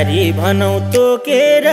क्यारी भनौ तोकेर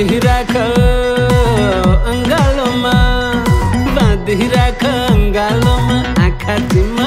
पहेली बाँधिराख अङ्गालोमा बाँधिराख अङ्गालोमा आँखा चिम्म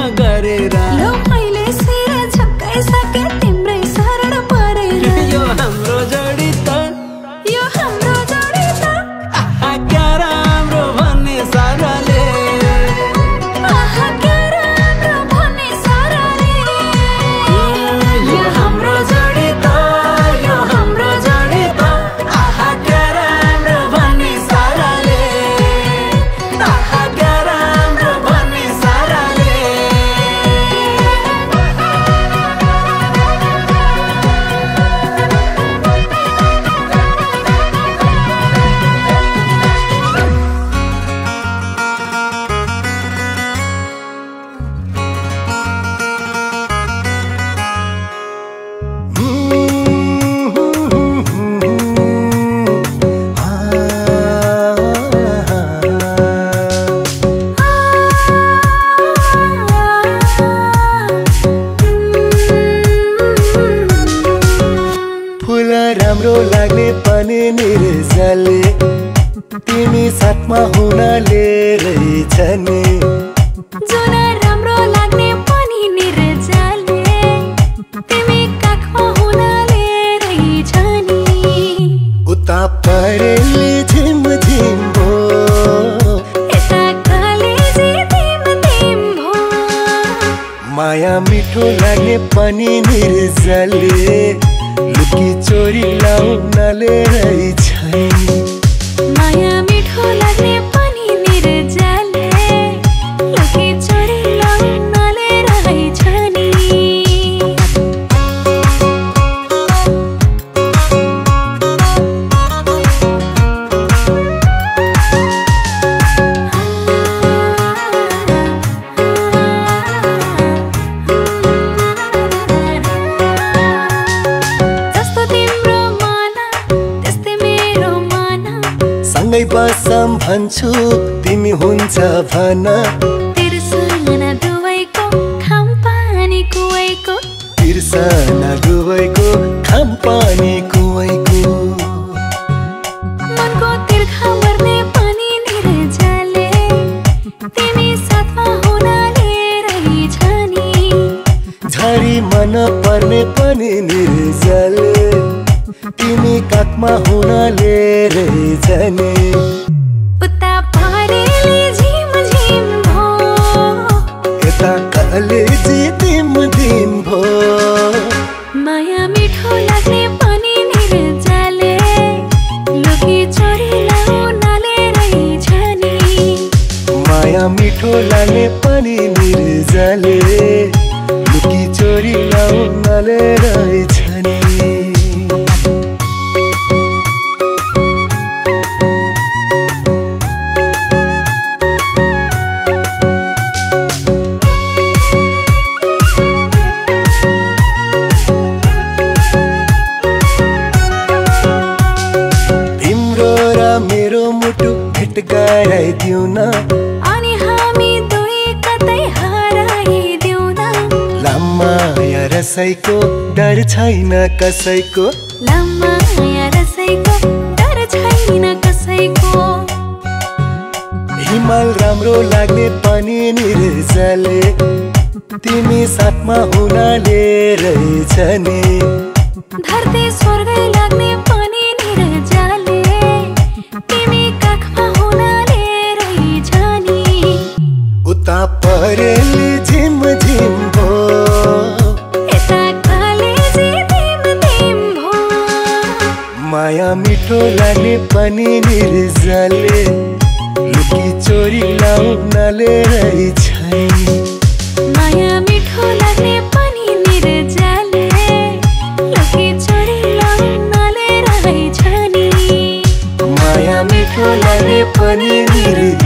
कसैको? लामा माया रसैको डर छैन हिमाल राम्रो लाग्ने पनि निरजले तिमी साथमा हुनाले रहेछ नि। धरती स्वर्गै लाग्ने पनि निरजले तिमी काखमा हुनाले रहेछ नि। उता परे ठोलाले पनि निर्जले। लुकी चोरी लाउनले रहेछ माया मिठो लाग्ने पनि निर्जले। लुकी चोरी लाउनले रहेछ नि माया मिठो लाग्ने पनि निर्जले।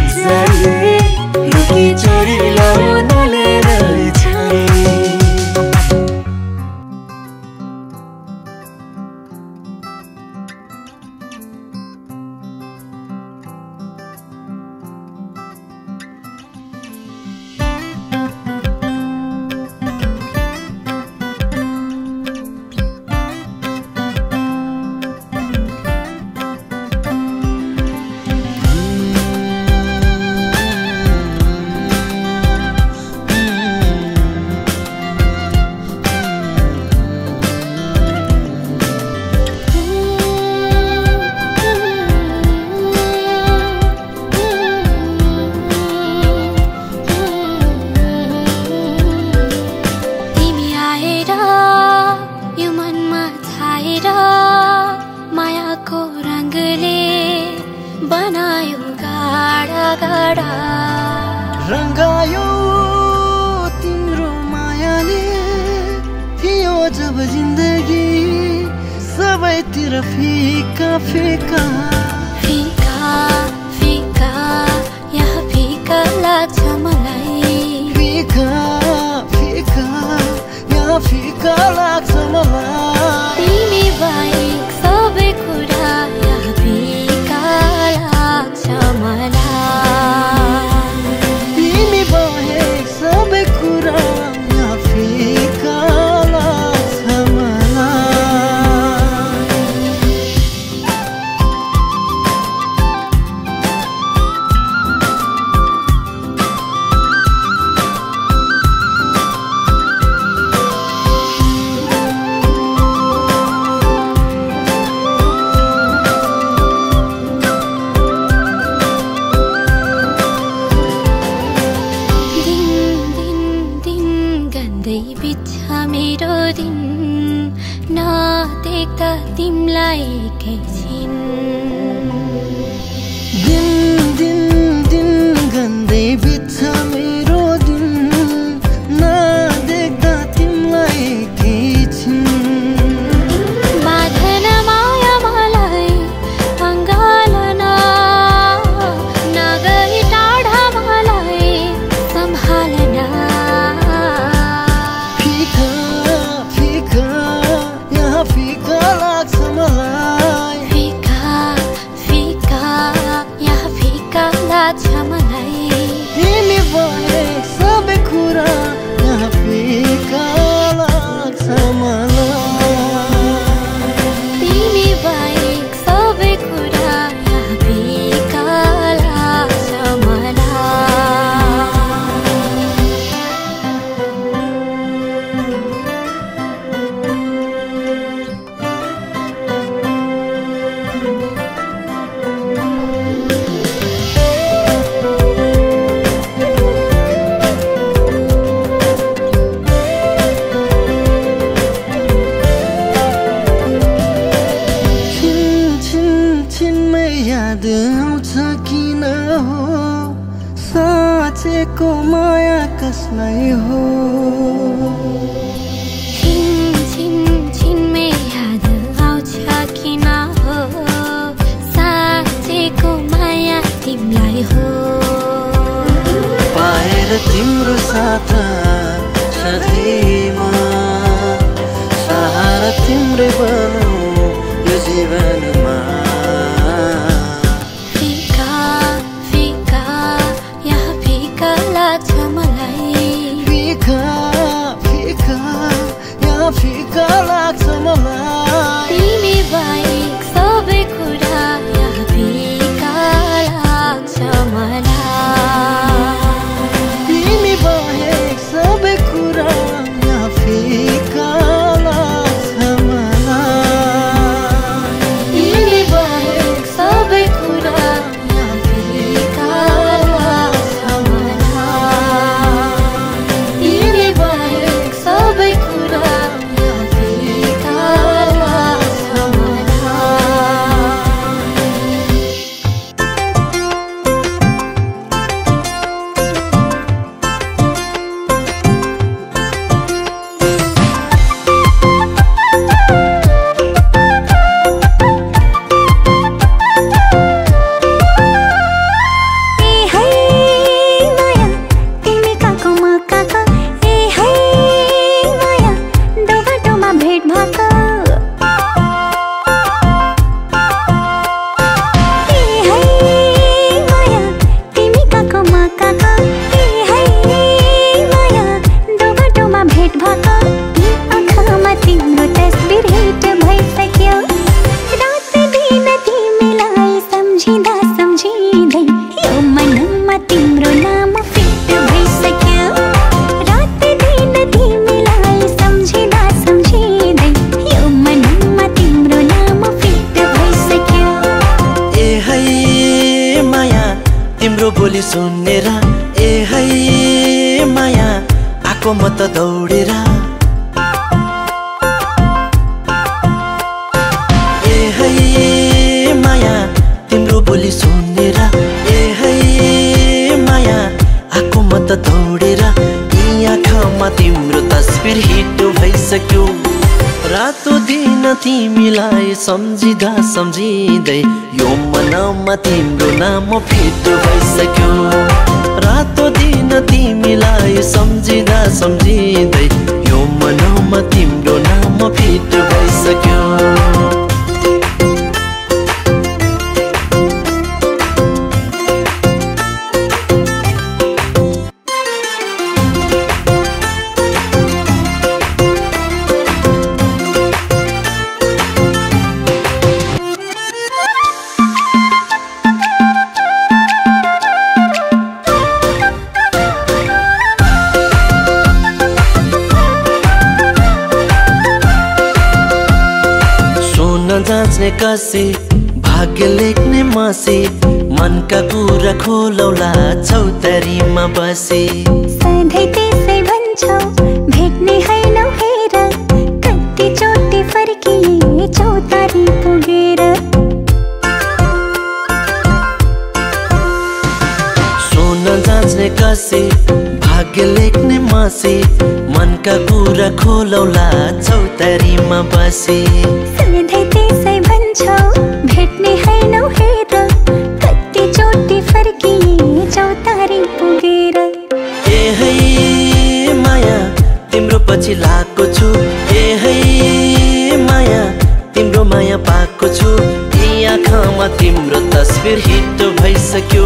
नै हो माया तिमीलाई हो पाएर तिम्रो साथ धरतरीमा बसे। सधैँ त्यसै भन्छौ भेट्ने हैनौ हेर कति चोटि फर्किए चौतारी पुगेर। ए है माया तिम्रो पछि लागेको छु। ए है माया तिम्रो माया पाएको छु। यी आँखामा तिम्रो तस्बिर हिट भइसक्यो।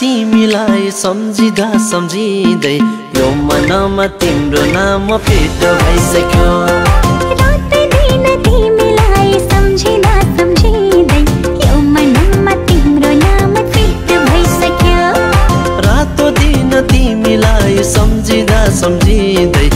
तिमीलाई सम्झिँदा सम्झिँदै यो मनमा तिम्रो नाम फिट भइसक्यो। रातो दिन तिमीलाई सम्झिँदा सम्झिँदै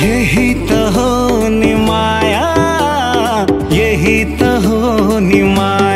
यही तो हो निमाया यही तो हो निमाया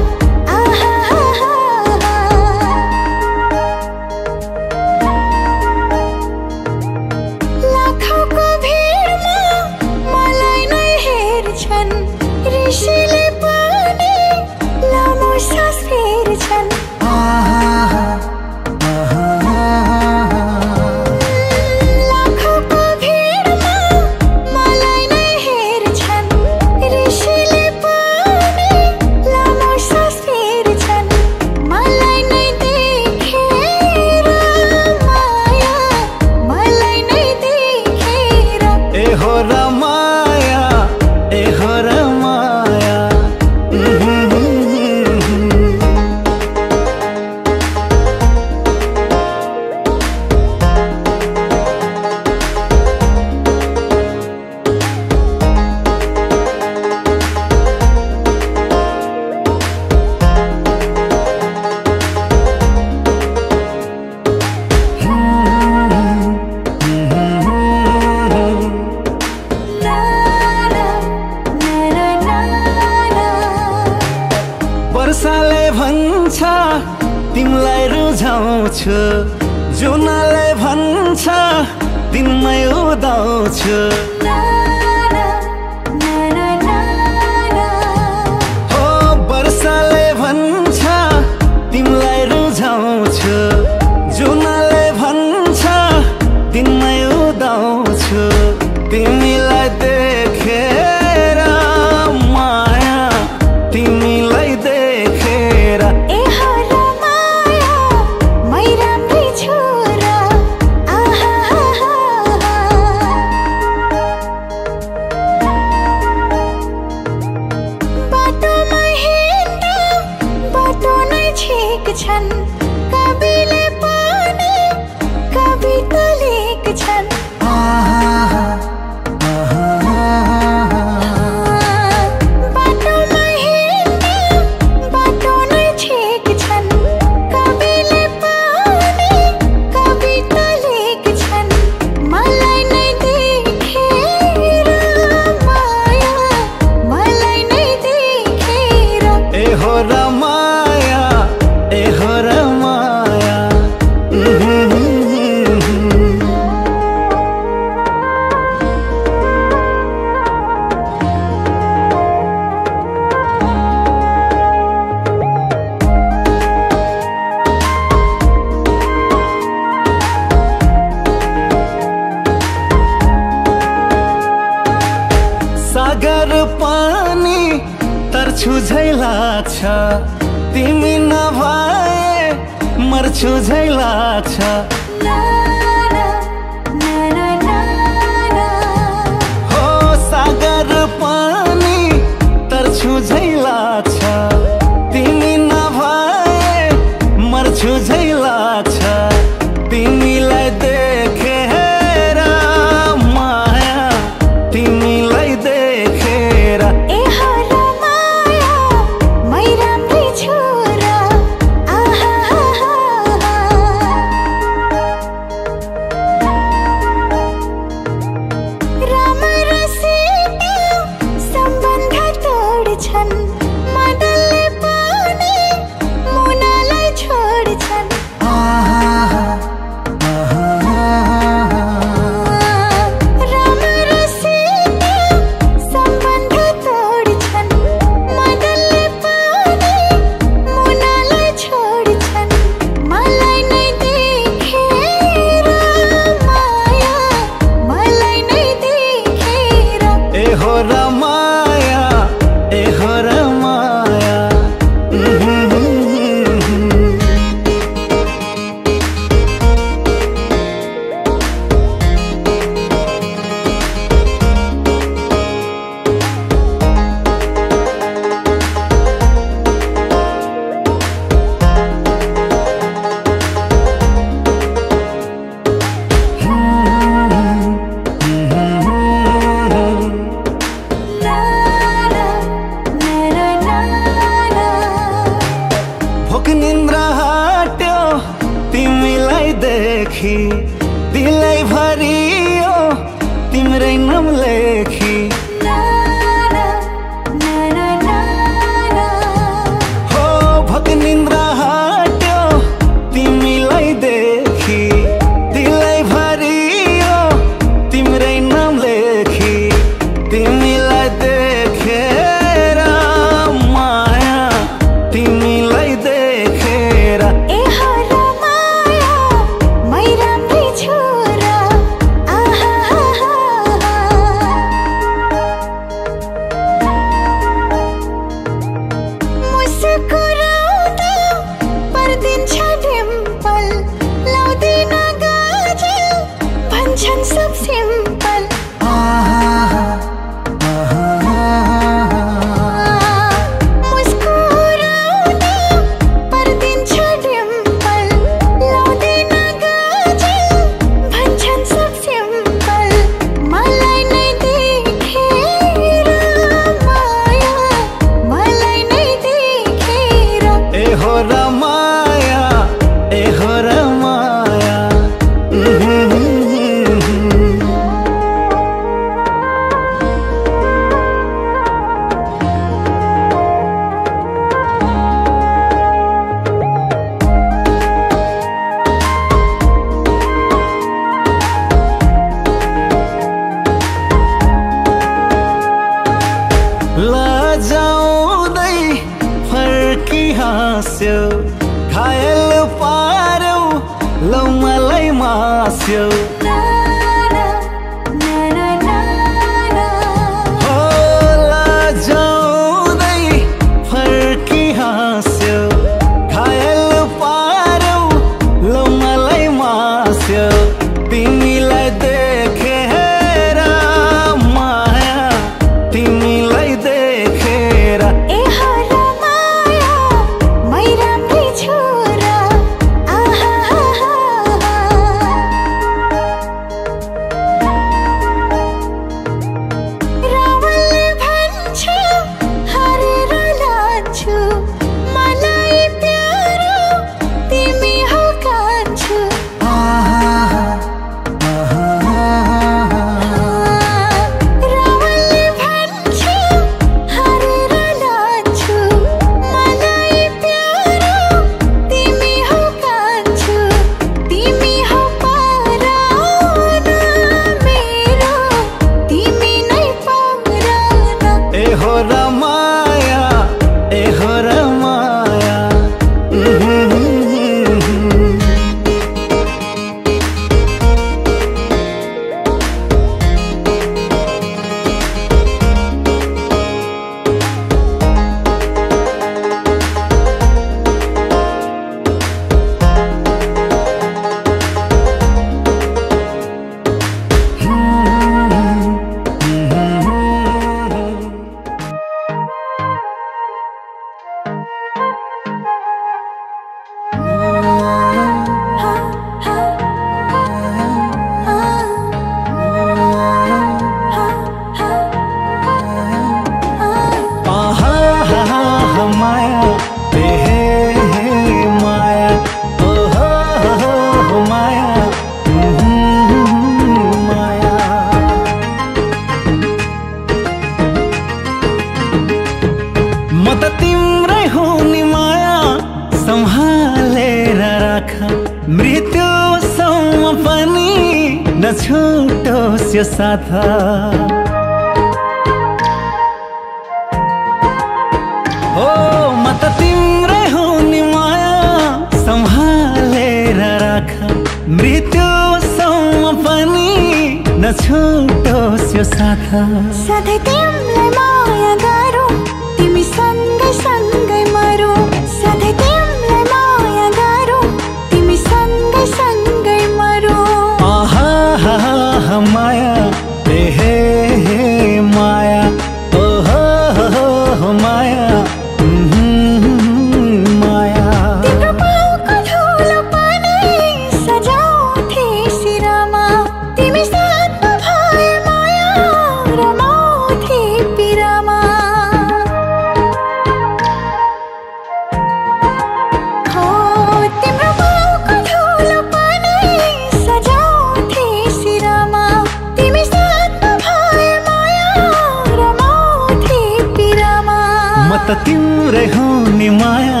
तिम्रै हो नि माया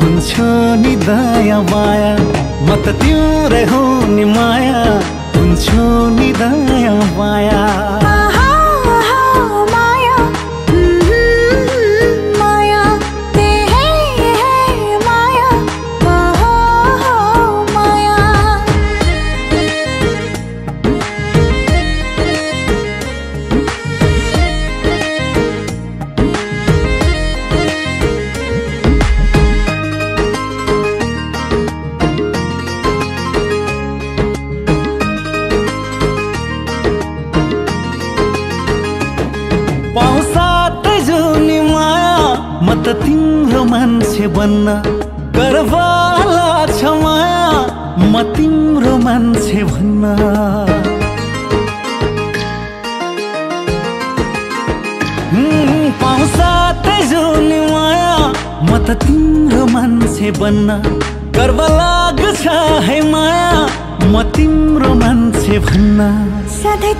हुन्छ नि दया माया। म त तिम्रै नि माया हुन्छ नि दया माया। भन्न पाउँछ तेजो माया म त तिम्रो मान्छे बन्न गर्व लाग्छ है माया म तिम्रो मान्छे भन्न। सधैँ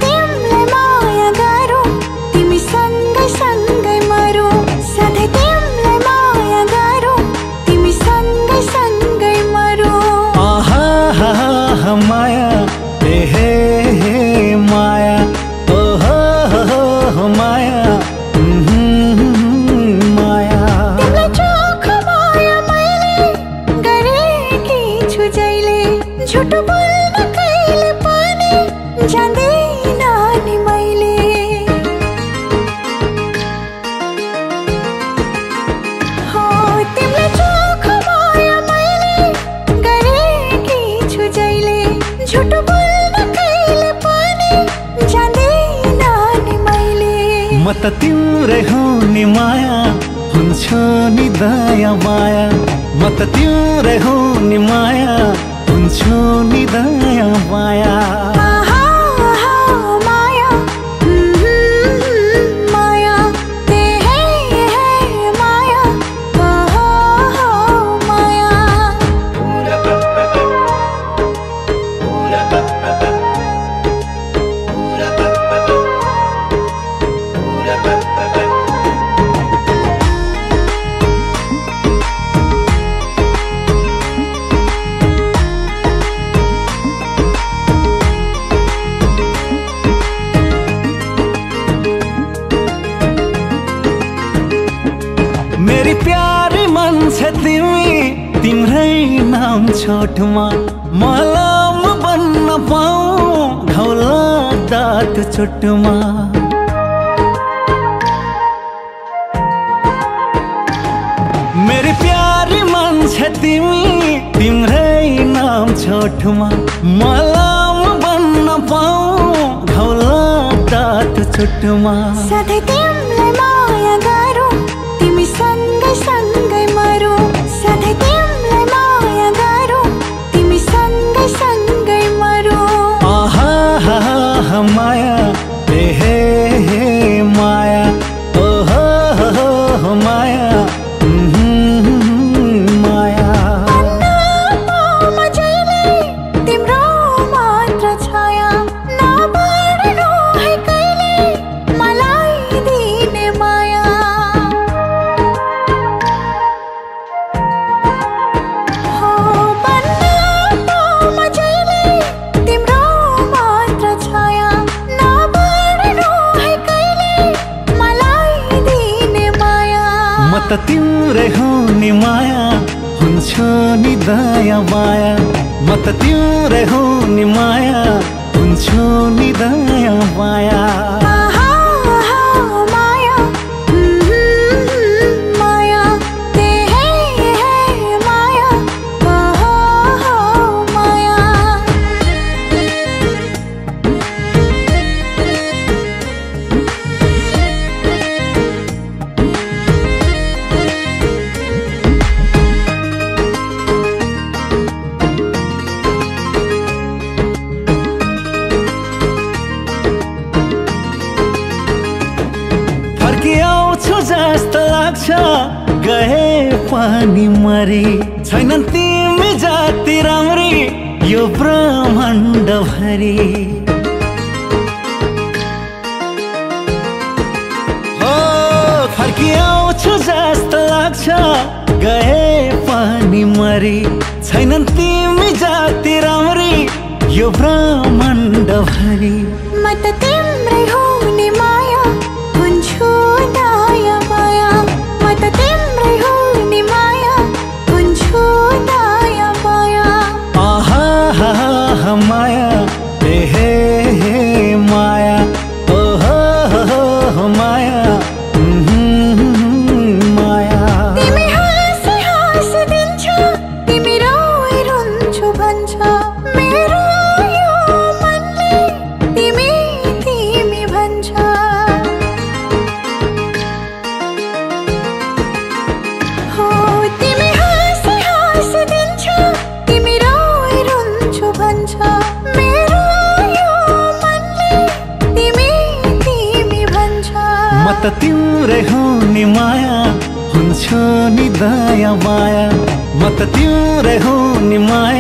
माया हुन्छ नि दया माया। म त तिम्रै हो नि माया हुन्छु नि दया माया। छुट्टुमा मेरी प्यारी मान्छे तिमी तिम्रै नाम छोठमा मलाम बन्न पाऊ घौला टाट छुट्टुमा सधैँ तिमीलाई त हो नि माया। हुन्छ नि दया माया। म त तिम्रै नि माया। हुन्छ नि दया माया। नारी छैन तिमी जाति राम्री यो ब्रह्माण्डभरि हो फर्किआउँछु जस्तो लाग्छ गए पानी मरी। छैनन् तिमी जाति राम्री यो ब्रह्माण्डभरि म त त तिम्रै हुँ नि माया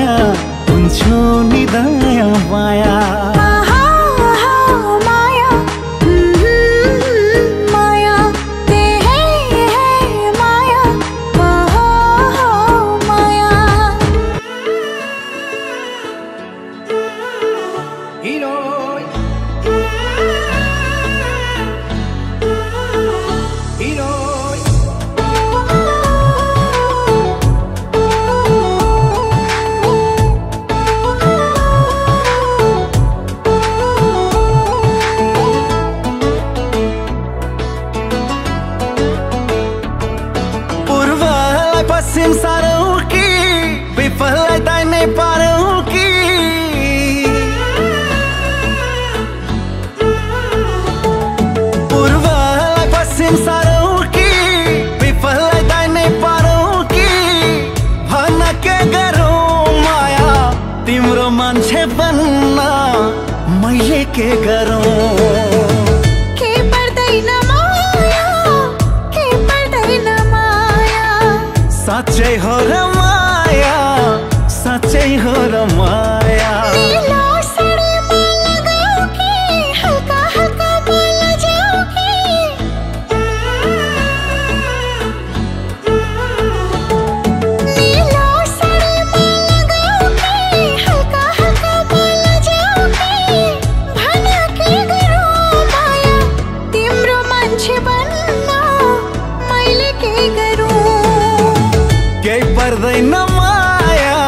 गर्दैन माया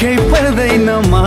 केही पर्दैन माया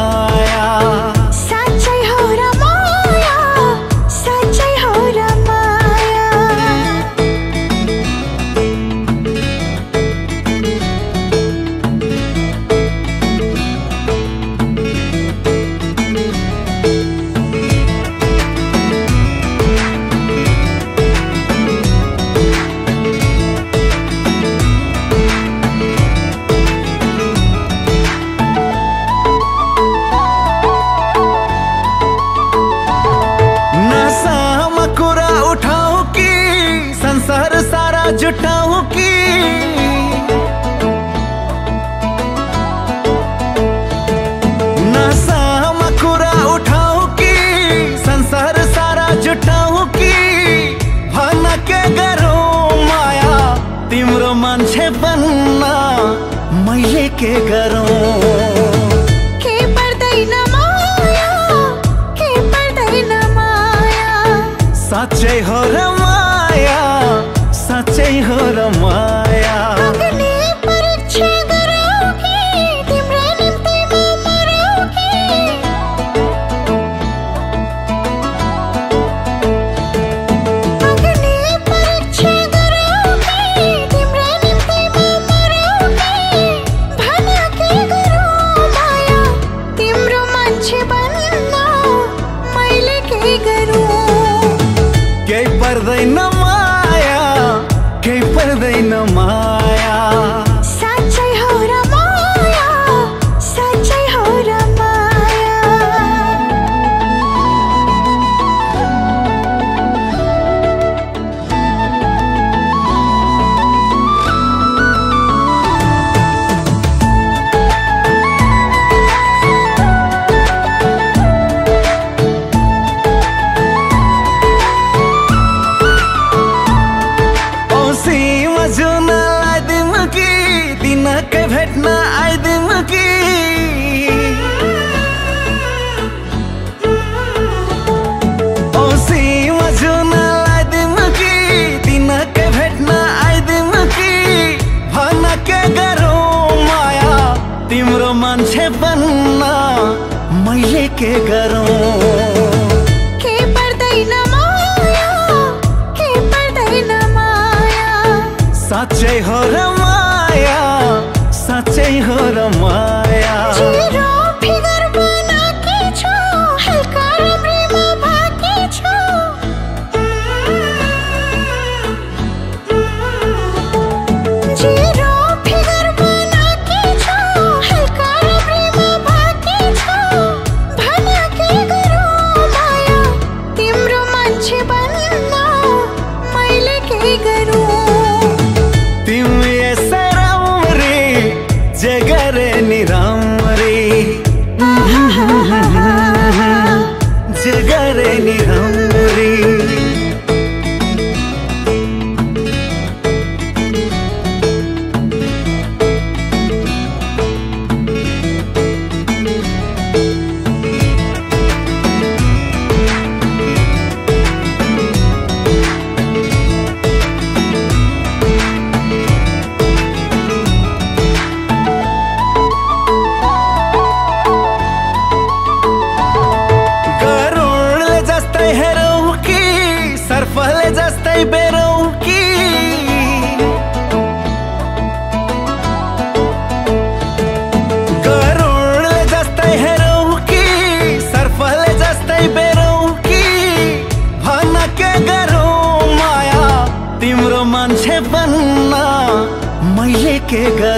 घर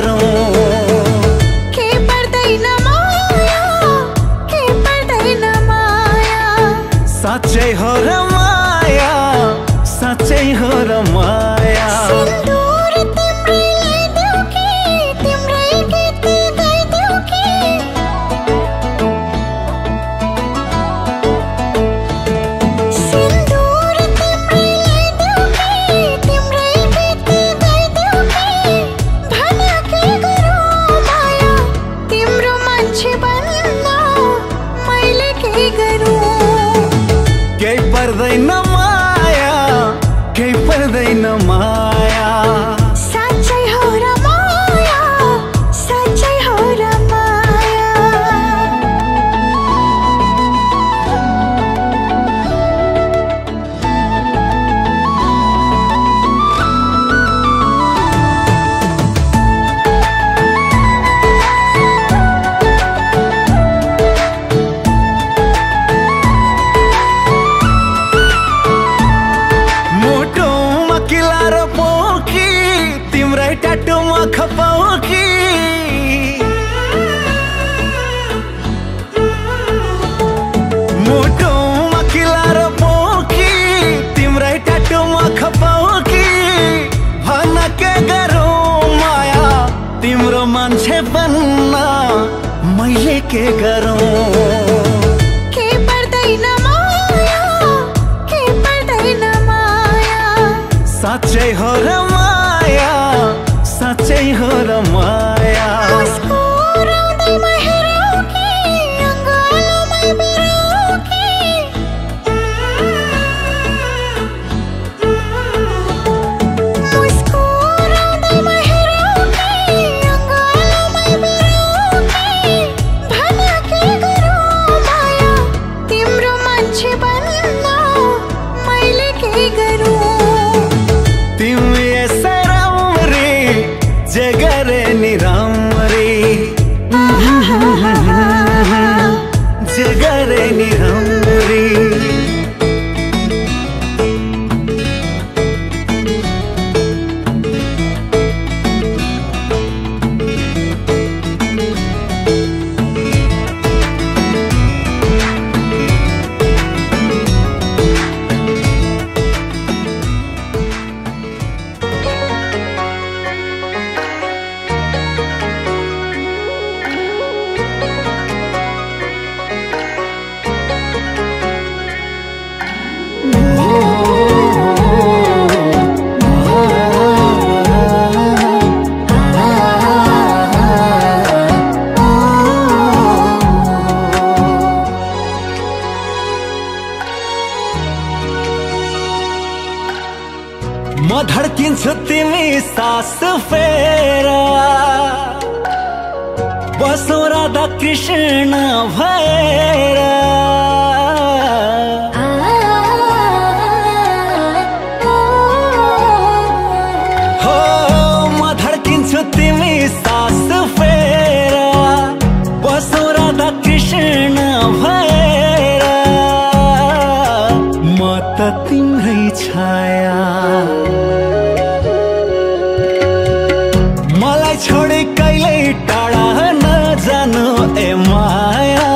छोडे कहिले टाढा नजानु ए माया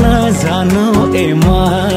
नजानु ए माया।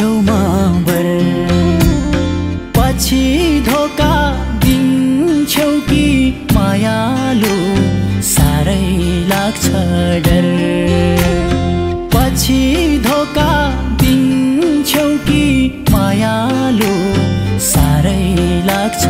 छेउमा बर पछि धोका दिन्छौ कि मायालु। साह्रै लाग्छ डर। पछि धोका दिन्छौ कि मायालु। साह्रै लाग्छ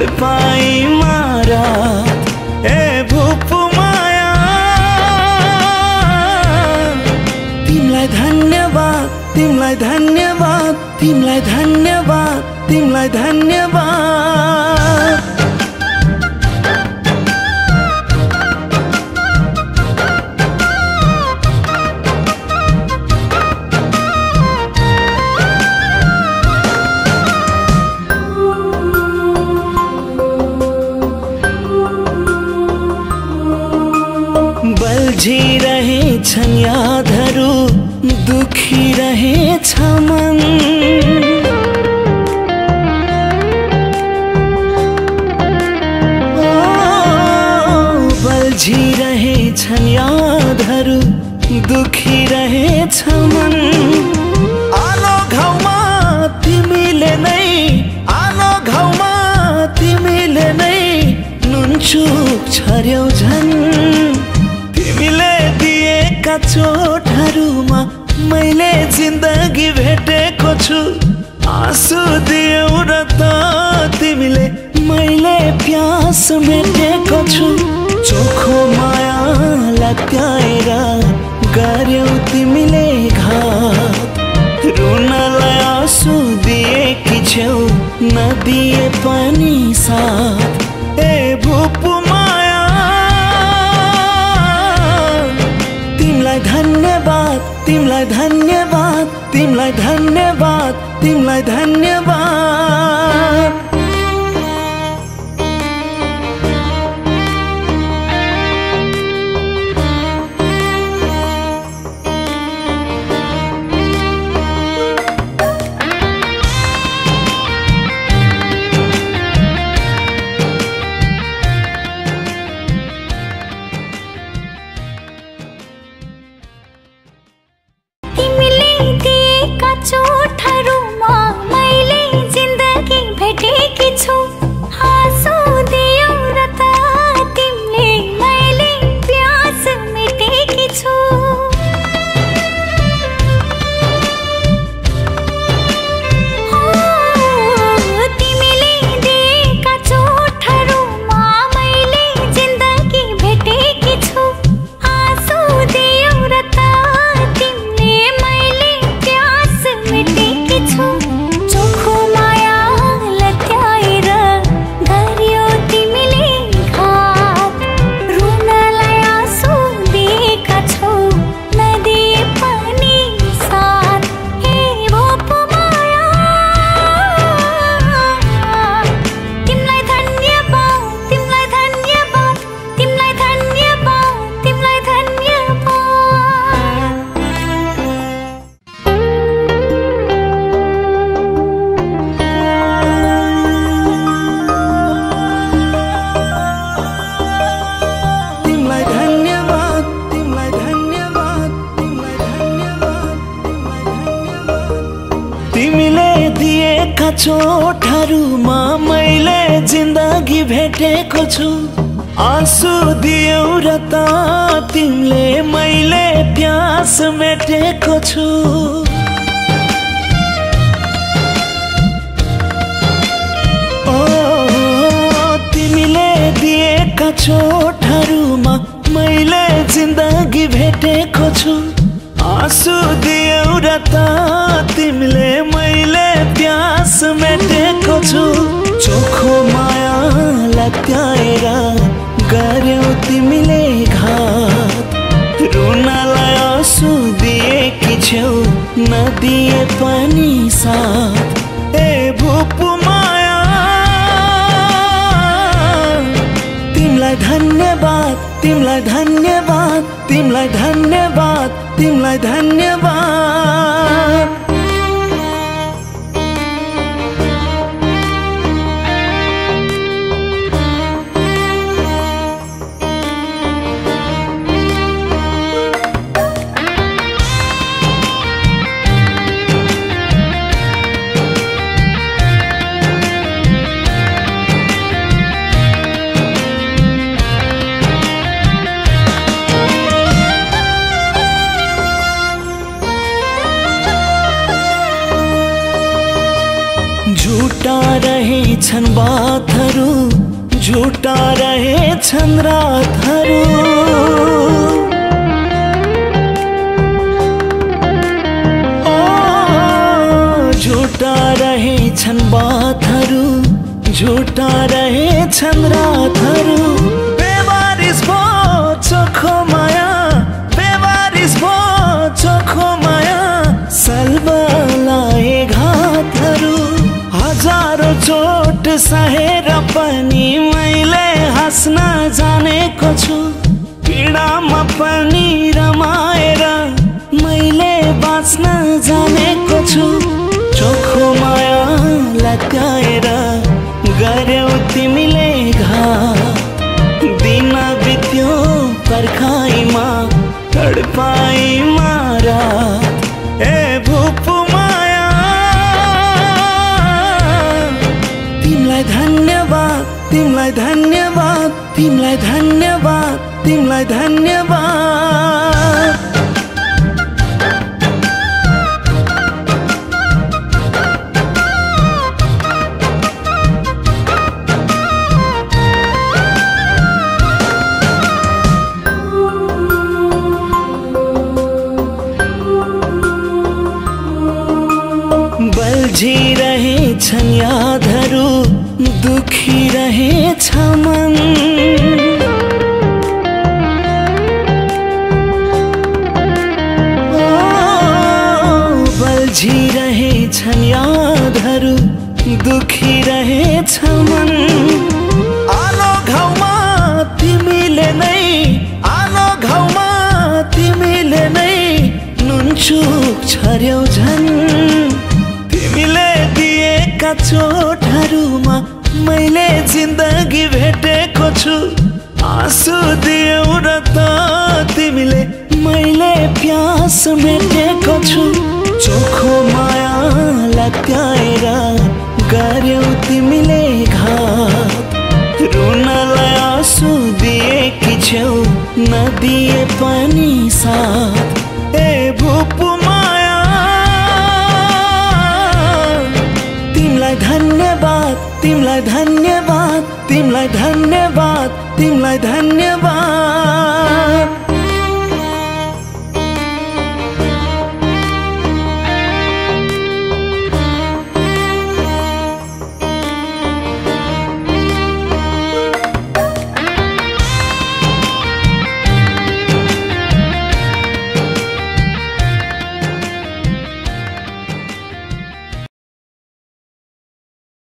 तडपाइमा रात ए भुपु तिमीलाई धन्यवाद तिमीलाई धन्यवाद तिमीलाई धन्यवाद तिमीलाई धन्यवाद। बल्झिरहेछन् यादहरू दुखिरहेछ मन। आलो घाउमा तिमीले नै आलो घाउमा तिमीले नै नुनचुक छर्यौ झन् तिमीले दिएका चोटहरूमा मैले जिन्दगी भेटेको छु। आँसु दियौ र त तिमीले मैले प्यास मेटेको छु। चोखो माया लत्याएर गर्यौ तिमीले घात। रुनलाई आँसु दिएकी छेउ नदिए पनि साथ। ए भुपु माया तिमीलाई धन्यवाद तिमीलाई धन्यवाद तिमीलाई धन्यवाद। तिमीलाई धन्यवाद तिमीले घात। रुनलाई आँसु दिएकी छेउ नदिए पनि साथ। ए भुपु माया तिमीलाई धन्यवाद तिमीलाई धन्यवाद तिमीलाई धन्यवाद तिमीलाई धन्यवाद। झुटा रहेछन् रातहरू। बेवारिस भयो चोखो माया बेवारिस भयो चोखो माया सल्बलाए घातहरू। हजारौँ चोट सहेर पनि मैले हाँस्न जानेको छु। पीडामा पनि रमाएर मैले बाँच्न जानेको छु। तडपाइमा रात ए भुपु माया। तिमीलाई धन्यवाद तिमीलाई धन्यवाद तिमीलाई धन्यवाद तिमीलाई धन्यवाद। छर्यौ झन् तिमीले दिएका चोटहरूमा मैले जिन्दगी भेटेको छु। आँसु दियौ र त तिमीले मैले प्यास मेटेको छु। चोखो माया लत्याएर गर्यौ तिमीले घात। रुनलाई आँसु दिएकी छेउ नदिए पनि साथ। तिमीलाई धन्यवाद।